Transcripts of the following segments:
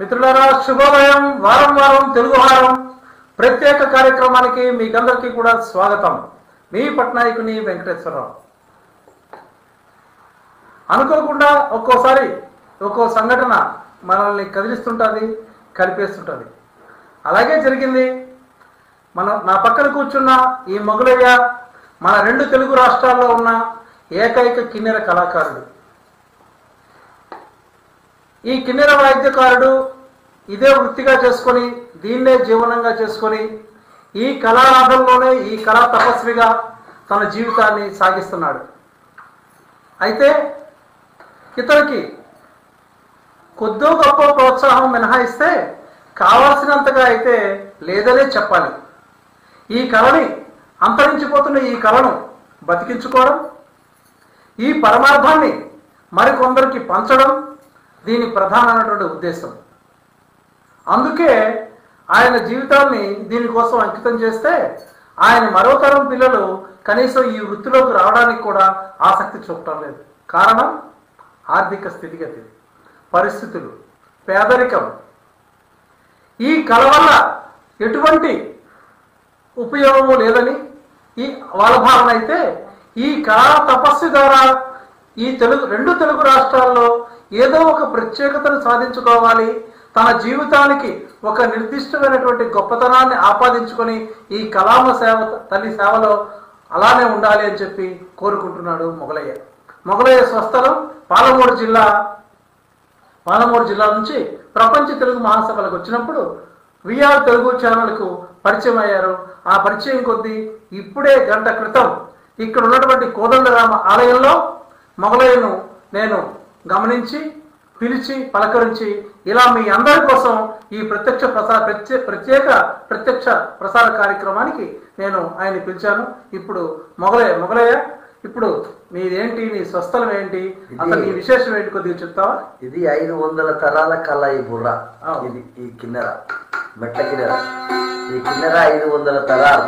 మిత్రులారా శుభోదయం వారం వారం తెలుగు వారం. ప్రత్యేక కార్యక్రమానికి మీకందరికీ కూడా స్వాగతం. మీ పట్నాయకుని వెంకటేశ్వరరావు. అనుకోకుండా ఒక్కోసారి ఒక్కో సంఘటన మనల్ని కదిలిస్తుంటుంది కలిపేస్తుంటుంది. అలాగే జరిగింది. మన నా పక్కన కూర్చున్న ఈ మొగలయ్య మన రెండు తెలుగు రాష్ట్రాల్లో ఉన్న ఏకైక కిన్నెర కళాకారుడు. ఈ కిన్నెర వాయిద్యకారుడు ఇదే వృత్తిగా చేసుకొని దీన్నే జీవనంగా చేసుకొని ఈ కళారాధంలోనే ఈ కళా తపస్విగా తన జీవితాన్ని సాగిస్తున్నాడు. అయితే ఇతనికి కొద్దో గొప్ప ప్రోత్సాహం మినహాయిస్తే కావాల్సినంతగా అయితే లేదనే చెప్పాలి. ఈ కళని అంతరించిపోతున్న ఈ కళను బతికించుకోవడం ఈ పరమార్థాన్ని మరికొందరికి పంచడం దీని ప్రధానమైనటువంటి ఉద్దేశం. అందుకే ఆయన జీవితాన్ని దీనికోసం అంకితం చేస్తే ఆయన మరో తరం పిల్లలు కనీసం ఈ వృత్తిలోకి రావడానికి కూడా ఆసక్తి చూపటం లేదు. కారణం ఆర్థిక స్థితిగతి పరిస్థితులు పేదరికం. ఈ కళ వల్ల ఎటువంటి ఉపయోగము లేదని ఈ వాళ్ళ భావన అయితే ఈ కళా తపస్సు ద్వారా ఈ తెలుగు రెండు తెలుగు రాష్ట్రాల్లో ఏదో ఒక ప్రత్యేకతను సాధించుకోవాలి. తన జీవితానికి ఒక నిర్దిష్టమైనటువంటి గొప్పతనాన్ని ఆపాదించుకొని ఈ కలామ సేవ తల్లి సేవలో అలానే ఉండాలి అని చెప్పి కోరుకుంటున్నాడు మొగలయ్య. మొగలయ్య స్వస్థలం పాలమూరు జిల్లా పాలమూరు జిల్లా నుంచి ప్రపంచ తెలుగు మహాసభలకు వచ్చినప్పుడు విఆర్ తెలుగు ఛానల్కు పరిచయం అయ్యారు. ఆ పరిచయం కొద్దీ ఇప్పుడే గంట క్రితం ఇక్కడ ఉన్నటువంటి కోదండరామ ఆలయంలో మొగలయ్యను నేను గమనించి పిలిచి పలకరించి ఇలా మీ అందరి కోసం ఈ ప్రత్యక్ష ప్రసార ప్రత్యే ప్రత్యేక ప్రత్యక్ష ప్రసార కార్యక్రమానికి నేను ఆయన పిలిచాను. ఇప్పుడు మొగలయ్య మొగలయ్య ఇప్పుడు నీదేంటి నీ స్వస్థలం ఏంటి? అసలు నీ విశేషం ఏంటి? కొద్దిగా చెప్తావా? ఇది ఐదు వందల తరాల కళ ఈ బుర్ర. ఇది ఈ కిన్నెర మెట్ల కిన్నెర. ఈ కిన్నెర ఐదు వందల తరాలు.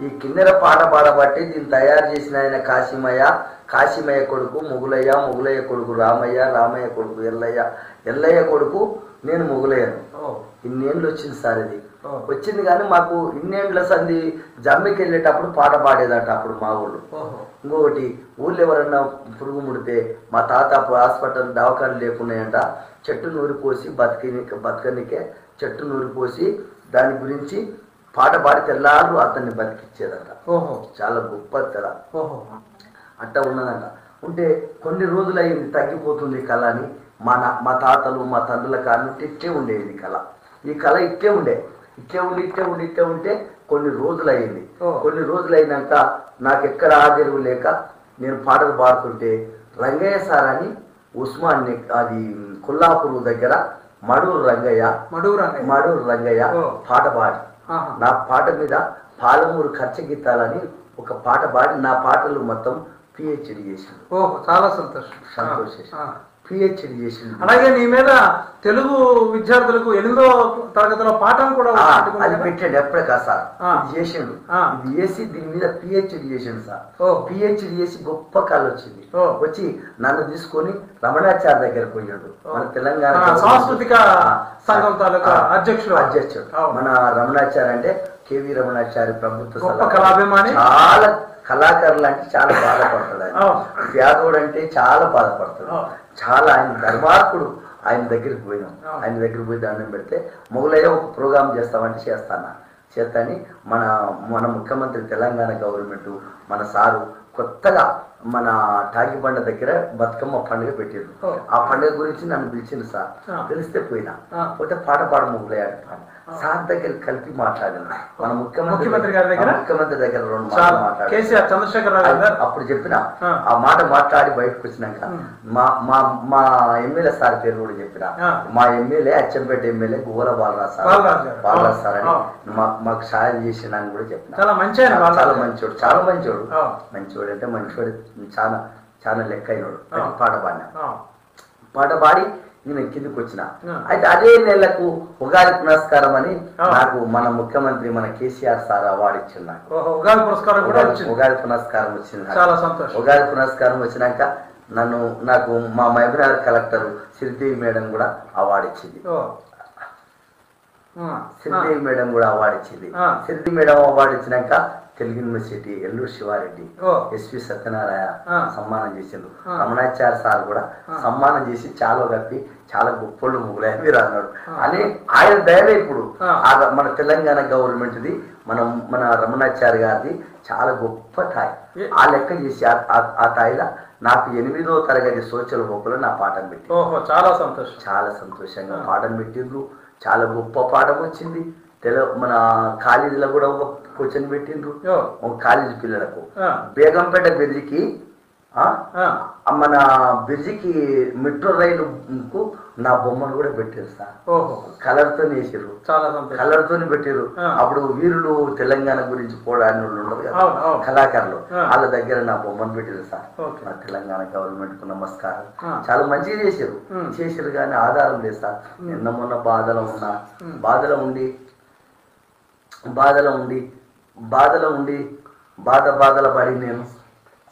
ఈ కిన్నెర పాట పాడబట్టి దీన్ని తయారు చేసిన ఆయన కాశీమయ్య కాశీమయ్య కొడుకు ముగులయ్య ముగులయ్య కొడుకు రామయ్య రామయ్య కొడుకు ఎల్లయ్య. ఎల్లయ్య కొడుకు నేను ముగులయ్యను. ఇన్నేళ్ళు వచ్చింది సార్ ఇది. వచ్చింది కానీ మాకు ఇన్నేళ్ళ సంది జమ్మికి వెళ్ళేటప్పుడు పాట పాడేదట అప్పుడు మా ఊళ్ళు. ఇంకొకటి ఊళ్ళో ఎవరన్నా పురుగు ముడితే మా తాత హాస్పిటల్ దవాఖాన లేకున్నాయంట. చెట్టు నూరి పోసి బతికి బతకనికే చెట్టు నూరి పోసి దాని గురించి పాట పాడి తెల్లారు అతన్ని బతికిచ్చేదట. ఓహో. చాలా గొప్ప తెల ఓహో. అట్ట ఉన్నదంట. ఉంటే కొన్ని రోజులు అయింది తగ్గిపోతుంది కళ అని మా మా తాతలు మా తండ్రుల కాలం ఇట్టే ఉండేది కళ. ఈ కళ ఇట్టే ఉండే. ఇట్టే ఉండి ఇట్టే ఉండి ఇట్టే ఉంటే కొన్ని రోజులు అయింది. కొన్ని రోజులు అయినాక నాకు ఎక్కడ ఆదరవు లేక నేను పాటలు పాడుతుంటే రంగయ్య సార్ అని ఉస్మాన్ అది కొల్లాపూర్ దగ్గర మడూరు రంగయ్య రంగయ్య. మడూరు రంగయ్య. పాట పాడి. నా పాట మీద పాలమూరు ఖర్చగీతాలని ఒక పాట పాడి నా పాటలు మొత్తం పిహెచ్డి చేసిండు ఓహో చాలా సంతోషం. సంతోషం. పిహెచ్డి చేసిండు అలాగే నీ మీద తెలుగు విద్యార్థులకు ఎనిమిదో తరగతిలో పాఠం కూడా అది? పెట్టాడు ఎప్పుడే కాదు సార్ చేసిండు చేసి దీని మీద పిహెచ్డి చేసిండు సార్ ఓ. పిహెచ్డి చేసి గొప్ప కాలు వచ్చింది ఓ. వచ్చి నన్ను తీసుకొని రమణాచార్య దగ్గర పోయాడు. మన తెలంగాణ సాంస్కృతిక సంఘం తాలూకా అధ్యక్షుడు. అధ్యక్షుడు. మన రమణాచార్య అంటే కేవి రమణాచార్య ప్రభుత్వ గొప్ప కళాభిమాని. చాలా కళాకారులు అంటే చాలా బాధపడతాడు ఆయన. వ్యాధుడు అంటే చాలా బాధపడతాడు. చాలా ఆయన ధర్మార్కుడు ఆయన దగ్గరికి పోయినాం. ఆయన దగ్గరికి పోయి దండం పెడితే మొగలయ్య ఒక ప్రోగ్రామ్ చేస్తామంటే చేస్తాను చేస్తాని మన మన ముఖ్యమంత్రి తెలంగాణ గవర్నమెంట్ మన సారు కొత్తగా మన టాగిబండ దగ్గర బతుకమ్మ పండుగ పెట్టారు. ఆ పండుగ గురించి నన్ను పిలిచింది సార్. పిలిస్తే పోయినా. పోతే పాట పాడ మొగలయ్య అంటాను సార్ దగ్గర కలిపి మాట్లాడాను మన ముఖ్యమంత్రి ముఖ్యమంత్రి గారి దగ్గర? ముఖ్యమంత్రి దగ్గర రెండు మాటలు చాలా మాట్లాడాను కేసీఆర్ చంద్రశేఖర్ రావు గారు అప్పుడు చెప్పిన ఆ. మాట మాట్లాడి బయటకు వచ్చినాక. మా మా మా ఎమ్మెల్యే సార్ పేరు కూడా చెప్పిన. మా MLA Achampet MLA Guvvala Balaraj sir Balaraju. Sir అని మాకు సాయం చేసిన కూడా చెప్పిన చాలా మంచి చాలా- బాలరాజు చాలా గారు. మంచోడు చాలా మంచోడు ఆ. మంచోడు అంటే మంచోడు చాలా చాలా లెక్క అయినోడు పాట పాడిన పాట పాడి నేను కిందికి వచ్చిన. అయితే అదే నెలకు ఉగాది పునస్కారం అని. నాకు మన ముఖ్యమంత్రి మన కేసీఆర్ సార్ అవార్డు ఇచ్చింది నాకు ఉగాది పురస్కారం కూడా ఉగాది- పునస్కారం వచ్చింది. చాలా సంతోషం. ఉగాది పునస్కారం వచ్చినాక నన్ను నాకు మా మహబూబ్నగర్ కలెక్టర్ శ్రీదేవి మేడం కూడా అవార్డు ఇచ్చింది శ్రీదేవి మేడం కూడా అవార్డు ఇచ్చింది. శ్రీదేవి మేడం అవార్డు ఇచ్చినాక Telugu university Elluru Siva Reddy S V Satyanarayana ఆ. సన్మానం చేసిండు. రమణాచార్య సార్ కూడా ఆ. సన్మానం చేసి చాలా కప్పి చాలా గొప్పలు ముగ్గులే మీరు అన్నాడు. అని ఆయన దయవే ఇప్పుడు మన తెలంగాణ గవర్నమెంట్ది మనం మన రమణాచార్య గారిది చాలా గొప్ప తాయి ఆ లెక్క చేసి ఆ- తాయిలో నాకు ఎనిమిదో తరగతి సోచల గొప్పలో నా పాఠం పెట్టి చాలా సంతోషం చాలా సంతోషంగా. పాఠం పెట్టిండ్రు చాలా గొప్ప పాఠం వచ్చింది. తెల మన కాలేజీలో కూడా ఒక క్వశ్చన్ పెట్టిండ్రు. కాలేజీ పిల్లలకు. బేగంపేట ఆ? మన బ్రిడ్జికి మెట్రో రైలు కు నా బొమ్మను కూడా పెట్టారు సార్ ఓహో కలర్తో వేసారు చాలా సంతోషం కలర్ తోని పెట్టారు. అప్పుడు వీరులు తెలంగాణ గురించి పోరాడిన వాళ్ళు ఉన్నారు కదా. కళాకారులు. వాళ్ళ దగ్గర నా బొమ్మను పెట్టారు సార్. నా తెలంగాణ గవర్నమెంట్కు నమస్కారం. చాలా మంచిగా చేశారు. చేశారు కానీ ఆధారం లేదు సార్ నిన్న మొన్న బాధలో ఉన్నా. బాధలో ఉండి బాధలో ఉండి బాధలో ఉండి బాధ బాధల పడి నేను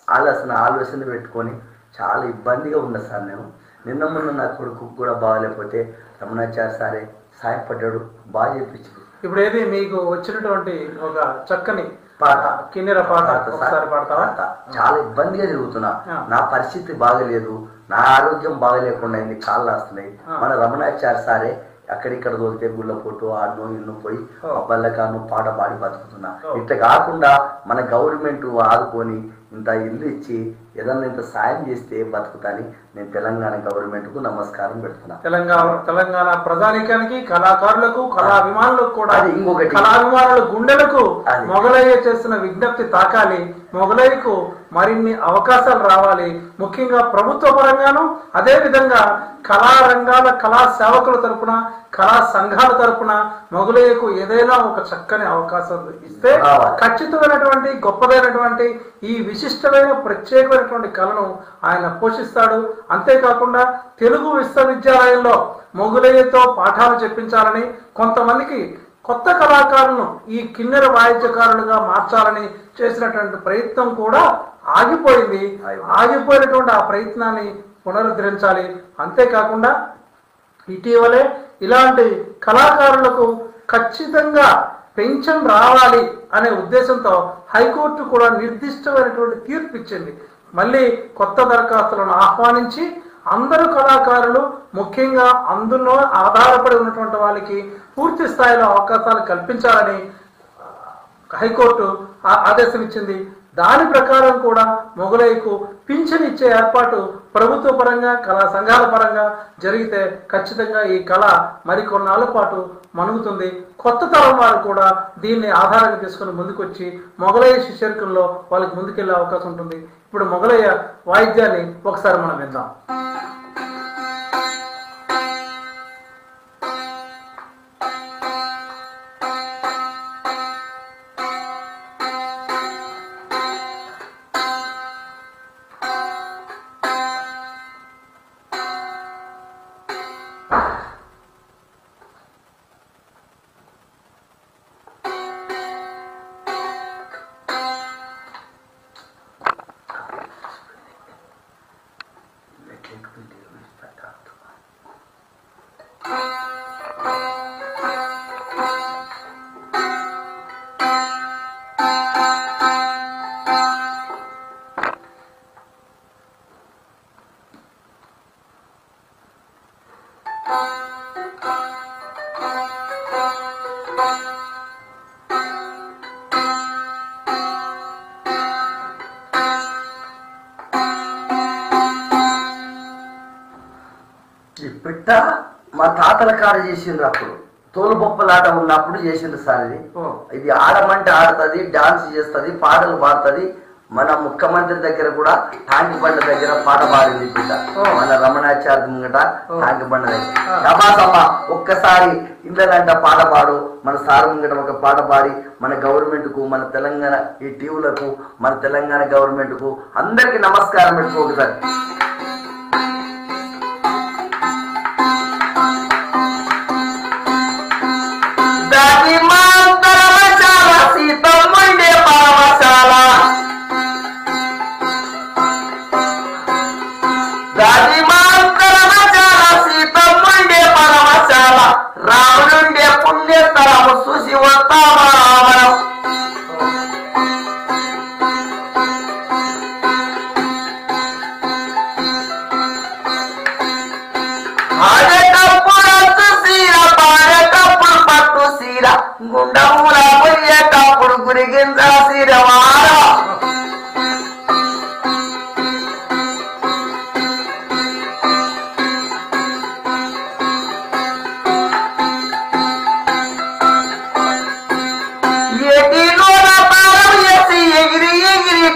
ఆలోచన ఆలోచన పెట్టుకొని చాలా ఇబ్బందిగా ఉన్నా సార్ నేను నిన్న మొన్న నా కొడుకు కూడా బాగాలేకపోతే రమణాచార్య సారే సాయపడ్డాడు బాగా చేయించాడు ఇప్పుడు ఏది మీకు వచ్చినటువంటి ఒక చక్కని పాట. కిన్నెర పాట. ఒకసారి పాడతా. చాలా ఇబ్బందిగా తిరుగుతున్నా ఆ. నా పరిస్థితి బాగలేదు నా ఆరోగ్యం బాగలేకుండా అయింది కాళ్ళు వస్తున్నాయి. మన రమణాచార్య సారే అక్కడిక్కడ దొరికితే గుళ్ళపోటు ఆడను ఇన్ను పోయి ఓ. అబ్బల్లకాను పాట పాడి బతుకుతున్నా. ఇట్లా కాకుండా మన గవర్నమెంట్ ఆదుకొని ఇంత ఇల్లు ఇచ్చి ఏదన్నా ఇంత సాయం చేస్తే బతుకుతాని నేను తెలంగాణ గవర్నమెంట్కు నమస్కారం పెడుతున్నా తెలంగాణ తెలంగాణ ప్రజానికానికి కళాకారులకు కళాభిమానులకు కూడా ఇంకొకటి. కళాభిమానుల గుండెలకు అది. మొగలయ్య చేస్తున్న విజ్ఞప్తి తాకాలి మొగలయ్యకు మరిన్ని అవకాశాలు రావాలి ముఖ్యంగా ప్రభుత్వ పరంగాను అదే విధంగా కళారంగాల కళా సేవకుల తరపున కళా సంఘాల తరపున మొగలయ్యకు ఏదైనా ఒక చక్కని అవకాశం ఇస్తే. ఖచ్చితమైనటువంటి గొప్పదైనటువంటి ఈ విశిష్టమైన ప్రత్యేకమైనటువంటి కళను ఆయన పోషిస్తాడు అంతేకాకుండా తెలుగు విశ్వవిద్యాలయంలో మొగులయ్యతో పాఠాలు చెప్పించాలని కొంతమందికి కొత్త కళాకారులను ఈ కిన్నెర వాయిద్యకారులుగా మార్చాలని చేసినటువంటి ప్రయత్నం కూడా ఆగిపోయింది. ఆగిపోయినటువంటి ఆ ప్రయత్నాన్ని పునరుద్ధరించాలి. అంతేకాకుండా ఇటీవలే ఇలాంటి కళాకారులకు ఖచ్చితంగా పెన్షన్ రావాలి అనే ఉద్దేశంతో హైకోర్టు కూడా నిర్దిష్టమైనటువంటి తీర్పు ఇచ్చింది మళ్ళీ కొత్త దరఖాస్తులను ఆహ్వానించి అందరు కళాకారులు ముఖ్యంగా అందులో ఆధారపడి ఉన్నటువంటి వాళ్ళకి పూర్తి స్థాయిలో అవకాశాలు కల్పించాలని హైకోర్టు ఆదేశం ఇచ్చింది. దాని ప్రకారం కూడా మొగలైకు పింఛన్ ఇచ్చే ఏర్పాటు ప్రభుత్వ పరంగా కళా సంఘాల పరంగా జరిగితే ఖచ్చితంగా ఈ కళ మరికొన్నాళ్ళ పాటు మనుగుతుంది కొత్త తరం వారు కూడా దీన్ని ఆధారంగా తీసుకుని ముందుకొచ్చి మొగలయ్య శిష్యర్కంలో వాళ్ళకి ముందుకెళ్ళే అవకాశం ఉంటుంది. ఇప్పుడు మొగలయ్య వాయిద్యాన్ని ఒకసారి మనం విందాం. మా తాతల కాడ చేసిండ్రు అప్పుడు తోలు బొప్పలాట ఉన్నప్పుడు చేసిండ్రు సార్ ఇది. ఇది ఆడమంటే ఆడుతుంది డాన్స్ చేస్తుంది పాటలు పాడుతుంది మన ముఖ్యమంత్రి దగ్గర కూడా టాంకి బండ దగ్గర పాట పాడింది ఓ. మన రమణాచార్య ముంగట. టాంకి బండ. దగ్గర ఒక్కసారి ఇళ్ళంట పాట పాడు మన సార్ ముంగట ఒక పాట పాడి మన గవర్నమెంట్కు మన తెలంగాణ ఈ టీవీలకు మన తెలంగాణ గవర్నమెంట్కు అందరికి నమస్కారం పెట్టుకో pessoas iam estar lá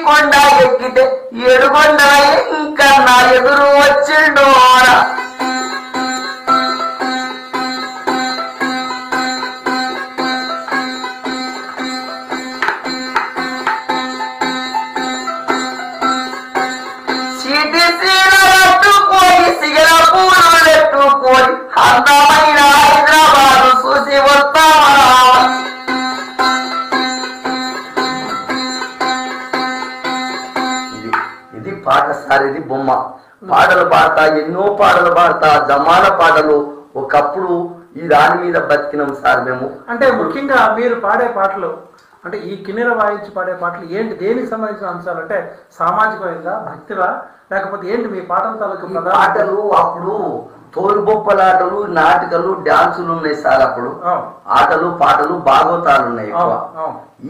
కొండ ఎక్కితే ఏడుకొండ ఇంకా నా ఎదురు వచ్చిండోరా సిటి సీరట్టుకొని సిగర పాట సార్ ఇది బొమ్మ. పాటలు పాడతా ఎన్నో పాటలు పాడతా జమాన పాటలు ఒకప్పుడు ఈ దాని మీద బతికినాం సార్ మేము. అంటే ముఖ్యంగా మీరు పాడే పాటలు అంటే ఈ కిన్నెర వాయించి పాడే పాటలు ఏంటి? దేనికి సంబంధించిన అంశాలు? అంటే సామాజికమైందా భక్తివా? లేకపోతే ఏంటి మీ పాటల తాలూకు పాటలు అప్పుడు తోలుబొప్పలాటలు నాటికలు డాన్సులు ఉన్నాయి సార్ అప్పుడు. ఆటలు పాటలు భాగవతాలు ఉన్నాయి.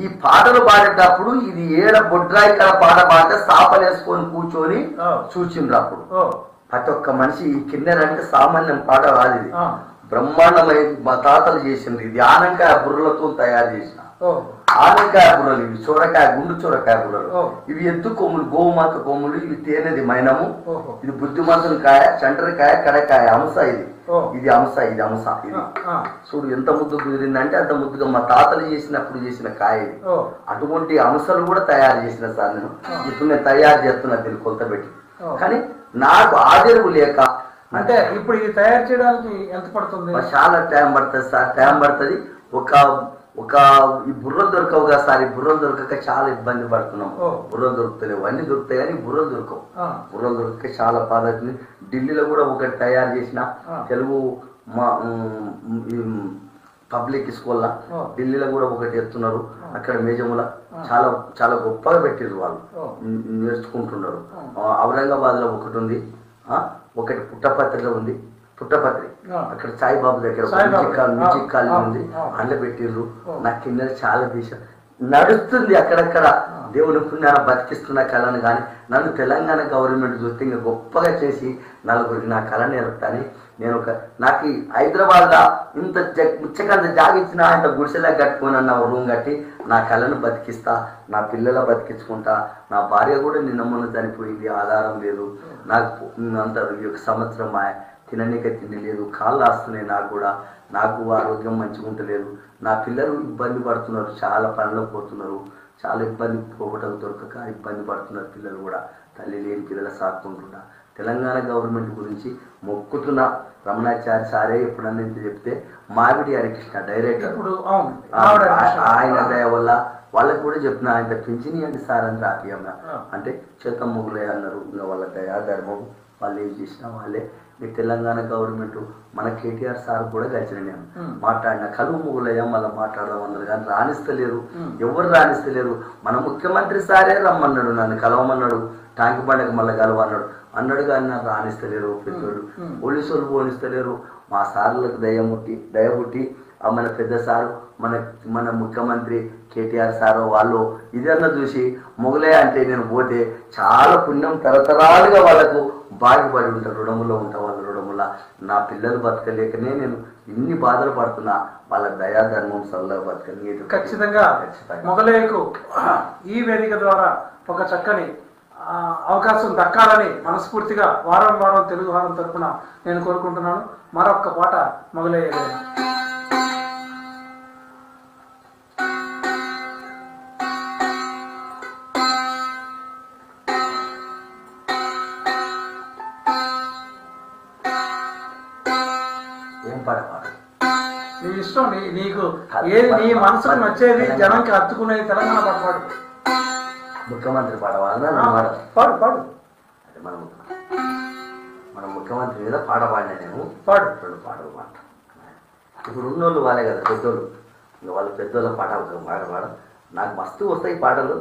ఈ పాటలు పాడేటప్పుడు ఇది ఏడ బొడ్రాయి కల పాట పాడితే సాపలేసుకొని కూర్చొని. చూసిండ్రు అప్పుడు. ప్రతి ఒక్క మనిషి ఈ కిన్నెర అంటే సామాన్యం పాట కాదు ఇది. మా తాతలు చేసింది ఇది బుర్రలతో తయారు చేసిన. ఆనంకాయ బుర్రలు ఇవి చొరకాయ గుండు చొరకాయ బుర్రలు. ఇవి ఎత్తు కొమ్ములు గోమాత కొమ్ములు ఇవి తేనెది మైనము. ఇది బుద్ధిమంతుని కాయ చంటరికాయ కడకాయ అంశ ఇది. ఇది అంశ ఇది అంశ ఇది. చూడు ఎంత ముద్దు కుదిరిందంటే అంత ముద్దుగా మా తాతలు చేసినప్పుడు చేసిన కాయ ఇది. అటువంటి అంశాలు కూడా తయారు చేసిన సార్ నేను. ఇప్పుడు నేను తయారు చేస్తున్నా దీన్ని కొలత పెట్టి. కానీ నాకు ఆదరవు లేక అంటే ఇప్పుడు ఇది తయారు చేయడానికి ఎంత పడుతుంది? చాలా టైం పడుతుంది సార్. టైం పడుతుంది. ఒక ఒక ఈ బుర్రలు దొరకవు కదా సార్ ఈ బుర్రలు దొరకక చాలా ఇబ్బంది పడుతున్నాం. బుర్రలు దొరుకుతలేవు. అన్ని దొరుకుతాయి కానీ బుర్రలు దొరకవు. బుర్రలు దొరకక చాలా బాధ అవుతుంది. ఢిల్లీలో కూడా ఒకటి తయారు చేసిన. తెలుగు మా పబ్లిక్ స్కూల్లో. ఢిల్లీలో కూడా ఒకటి ఎత్తున్నారు. అక్కడ మేజముల. చాలా చాలా గొప్పగా పెట్టారు వాళ్ళు. నేర్చుకుంటున్నారు. ఆ. ఆ, ఔరంగాబాద్లో ఒకటి ఉంది. ఒకటి పుట్టపత్రిలో ఉంది. పుట్టపత్రి. అక్కడ సాయిబాబు దగ్గర. మ్యూజిక్ కాలేజ్ ఉంది. ఆ. అందులో పెట్టిర్రు. నా కింద చాలా దేశం నడుస్తుంది అక్కడక్కడ. దేవుని పుణ్యాన బతికిస్తున్న కళను కానీ నన్ను తెలంగాణ గవర్నమెంట్ చూస్తే ఇంకా గొప్పగా చేసి నలుగురికి నా కళ నేర్పుతాని. నేను ఒక నాకు ఈ హైదరాబాద్ ఇంత జ- ముచ్చకంత జాగిచ్చిన ఇంత గుడిసెలా కట్టుకొని అన్న రూమ్ కట్టి నా కళను బతికిస్తా నా పిల్లల బతికించుకుంటా. నా భార్య కూడా నిన్న మొన్న చనిపోయింది. ఆధారం లేదు. నాకు అంత యొక్క సంవత్సరం తిననీక తిండి లేదు కాళ్ళు వస్తున్నాయి నాకు కూడా. నాకు ఆరోగ్యం మంచిగా ఉంటలేదు నా పిల్లలు ఇబ్బంది పడుతున్నారు చాలా పనులకు పోతున్నారు. చాలా ఇబ్బంది పోవటం దొరకక ఇబ్బంది పడుతున్నారు పిల్లలు కూడా. తల్లి లేని పిల్లల సాక్కుంటున్నా తెలంగాణ గవర్నమెంట్ గురించి మొక్కుతున్న రమణాచారి సారే ఎప్పుడన్నా ఇంత చెప్తే మావిడి హరికృష్ణ డైరెక్టర్. ఆయన దయ వల్ల వాళ్ళకి కూడా చెప్పిన ఆయన పెంచిని అండి సార్ అని రాపియమ్మ. అంటే చేతం అన్నారు. ఇంకా వాళ్ళ దయా ధర్మం వాళ్ళు ఏం చేసినా వాళ్ళే మీ తెలంగాణ గవర్నమెంట్ మన కేటీఆర్ సార్ కూడా కలిసిన నేను. మాట్లాడిన కలువు మొగులయ్యా మళ్ళీ మాట్లాడదాం అన్నారు. కానీ రాణిస్తలేరు. ఎవరు రాణిస్తలేరు? మన ముఖ్యమంత్రి సారే రమ్మన్నాడు నన్ను కలవమన్నాడు. టాంకి బండకి మళ్ళీ కలవన్నాడు అన్నాడు కానీ నన్ను రాణిస్తలేరు పెద్దోళ్ళు. ఉమ్. పోలీసు వాళ్ళు పోనిస్తలేరు. మా సార్లకు దయముట్టి దయబుట్టి ఆ మన పెద్ద సారు మన మన ముఖ్యమంత్రి కేటీఆర్ సారు వాళ్ళు ఇదన్నా చూసి మొగలే అంటే నేను పోతే చాలా పుణ్యం తరతరాలుగా వాళ్ళకు బాగుపడి ఉంటారు రుణములో ఉంటా వాళ్ళ రుణముల. నా పిల్లలు బతకలేకనే నేను ఇన్ని బాధలు పడుతున్నా. వాళ్ళ దయా ధర్మం సల్లా బతకని ఖచ్చితంగా. మొగలేకు ఈ వేదిక ద్వారా ఒక చక్కని అవకాశం దక్కాలని మనస్ఫూర్తిగా వారం వారం తెలుగు వారం తరపున నేను కోరుకుంటున్నాను. మరొక్క పాట మొగలే ఏం పాట పాడు నీ ఇష్టం నీ నీకు ఏది నీ మనసుకు నచ్చేది జనంకి హత్తుకునేది తెలంగాణ పాడు ముఖ్యమంత్రి పాట పాడు పాడు. అదే మన మన ముఖ్యమంత్రి మీద పాట పాడినా నేను? పాడు. రెండు పాటలు పాట ఇప్పుడు ఉన్నోళ్ళు వాళ్ళే కదా పెద్దోళ్ళు. ఇంకా వాళ్ళ పెద్దోళ్ళ పాట పాట పాడ నాకు మస్తు వస్తాయి పాటలు.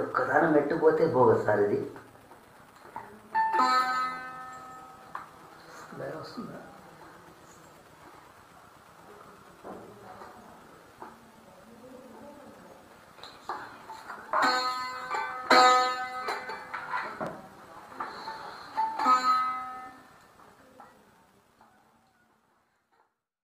ఒక్కదానం మెట్టుపోతే బోగస్ సార్ ఇది